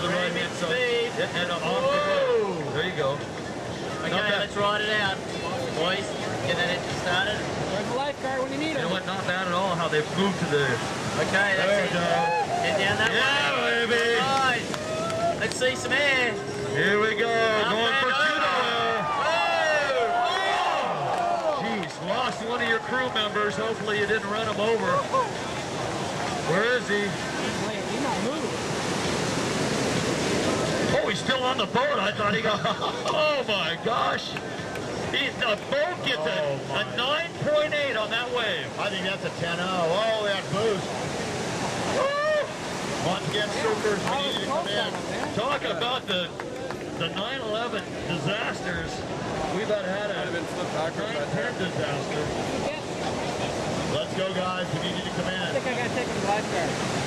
him in. So, Speed. and, and off we go. There you go. Okay, let's ride it out. Boys, get that engine started. Where's the lifeguard when you need You him? know what? Not bad at all how they've moved to the. Okay, that's There it. we go. Head down that Yeah, way. baby. Right. Let's see some air. Here we go. Up Going for over. judo. Whoa! Jeez, lost one of your crew members. Hopefully you didn't run him over. Where is he? He's He's not moving. Oh, he's still on the boat. I thought he got. Oh my gosh. He's, the boat gets a, oh a 9.8 on that wave. I think that's a 10-0. Oh, that boost. Once again, supers, we I need to come in. man. Talk about the the 9/11 disasters. We've had had a 9/10 disaster. Let's go, guys. We need you to come in. I think I gotta take him to the lifeguard.